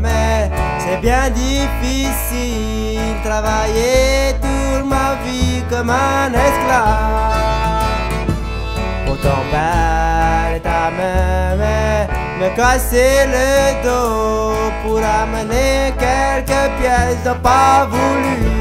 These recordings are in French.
mais c'est bien difficile. Travailler toute ma vie comme un esclave. Pour ton père et ta mère, me casser le dos pour amener quelques pièces, n'ont pas voulu.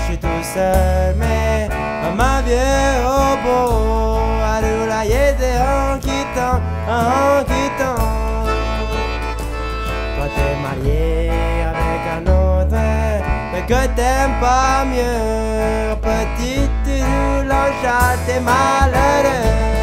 Je suis tout seul, mais ma vieille robot a roulaillé des en quittant, en quittant. Toi t'es marié avec un autre, mais que t'aimes pas mieux. Petite roule en chat, t'es malheureux.